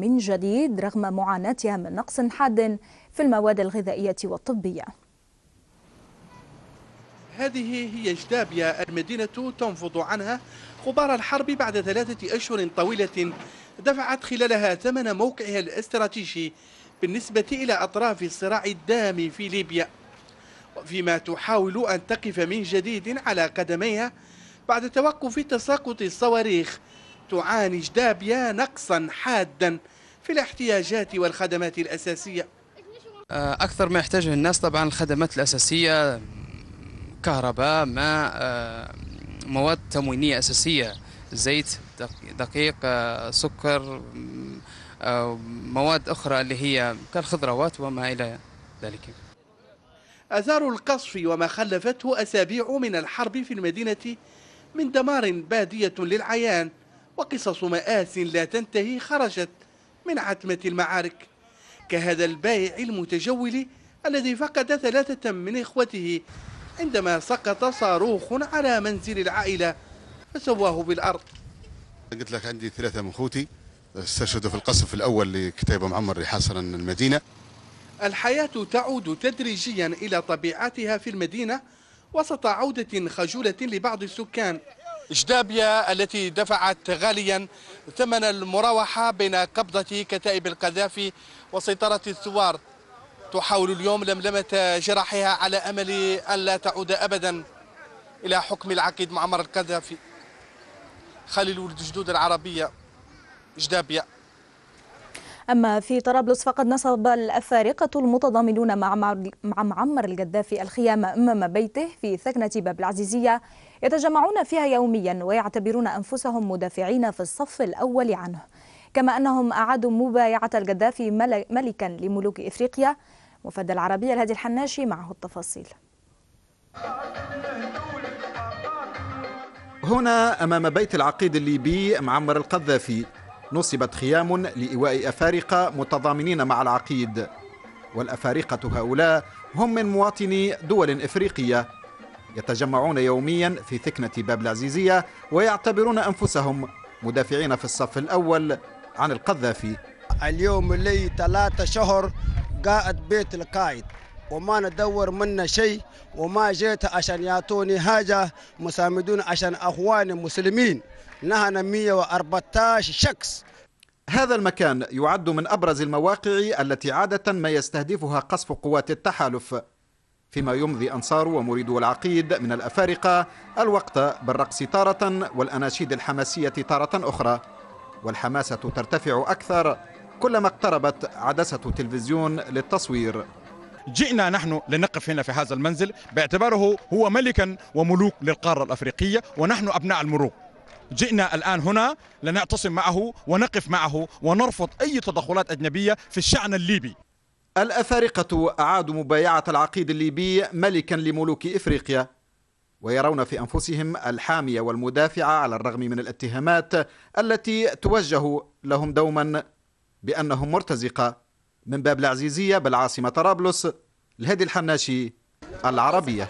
من جديد رغم معاناتها من نقص حاد في المواد الغذائية والطبية. هذه هي جدابيا المدينة تنفض عنها غبار الحرب بعد ثلاثة أشهر طويلة دفعت خلالها ثمن موقعها الاستراتيجي بالنسبة إلى أطراف الصراع الدامي في ليبيا. فيما تحاول أن تقف من جديد على قدميها بعد توقف تساقط الصواريخ تعاني جدابيا نقصا حادا في الاحتياجات والخدمات الأساسية. أكثر ما يحتاجه الناس طبعا الخدمات الأساسية كهرباء ماء مواد تموينية أساسية زيت دقيق سكر مواد أخرى اللي هي كالخضروات وما إلى ذلك. أثار القصف وما خلفته أسابيع من الحرب في المدينة من دمار بادية للعيان. وقصص مآس لا تنتهي خرجت من عتمة المعارك. كهذا البائع المتجول الذي فقد ثلاثة من إخوته عندما سقط صاروخ على منزل العائلة فسواه بالأرض. قلت لك عندي ثلاثة من أخوتي استشهدوا في القصف الأول لكتيب معمر اللي حاصر المدينة. الحياة تعود تدريجيا إلى طبيعتها في المدينة وسط عودة خجولة لبعض السكان. جدابيا التي دفعت غاليا ثمن المراوحة بين قبضة كتائب القذافي وسيطرة الثوار. تحاول اليوم لملمة جراحها على أمل ألا تعود أبدا إلى حكم العقيد معمر القذافي. خليل ولد جدود العربية جدابيا أما في طرابلس فقد نصب الأفارقة المتضامنون مع مع معمر القذافي الخيام أمام بيته في ثكنة باب العزيزية. يتجمعون فيها يوميا ويعتبرون أنفسهم مدافعين في الصف الأول عنه. كما أنهم أعادوا مبايعة القذافي ملكا لملوك إفريقيا. مفد العربية الهادي الحناشي معه التفاصيل. هنا أمام بيت العقيد الليبي معمر القذافي. نصبت خيام لإيواء أفارقة متضامنين مع العقيد. والأفارقة هؤلاء هم من مواطني دول إفريقية. يتجمعون يوميا في ثكنة باب العزيزية ويعتبرون أنفسهم مدافعين في الصف الأول عن القذافي. اليوم لي ثلاثة شهر قاعد بيت القائد وما ندور منا شيء وما جيت عشان يعطوني حاجة مساندون عشان أخواني مسلمين. نحن 114 شخص. هذا المكان يعد من أبرز المواقع التي عادة ما يستهدفها قصف قوات التحالف فيما يمضي أنصار ومريدو العقيد من الأفارقة الوقت بالرقص تارة والأناشيد الحماسية تارة أخرى. والحماسة ترتفع أكثر كلما اقتربت عدسة تلفزيون للتصوير. جئنا نحن لنقف هنا في هذا المنزل. باعتباره هو ملكا وملوك للقارة الأفريقية ونحن أبناء الملوك. جئنا الآن هنا لنعتصم معه ونقف معه ونرفض أي تدخلات أجنبية في الشأن الليبي. الأفارقة أعادوا مبايعة العقيد الليبي ملكا لملوك إفريقيا ويرون في أنفسهم الحامية والمدافعة على الرغم من الاتهامات التي توجه لهم دوما بأنهم مرتزقة. من باب العزيزية بالعاصمة طرابلس الهادي الحناشي العربية.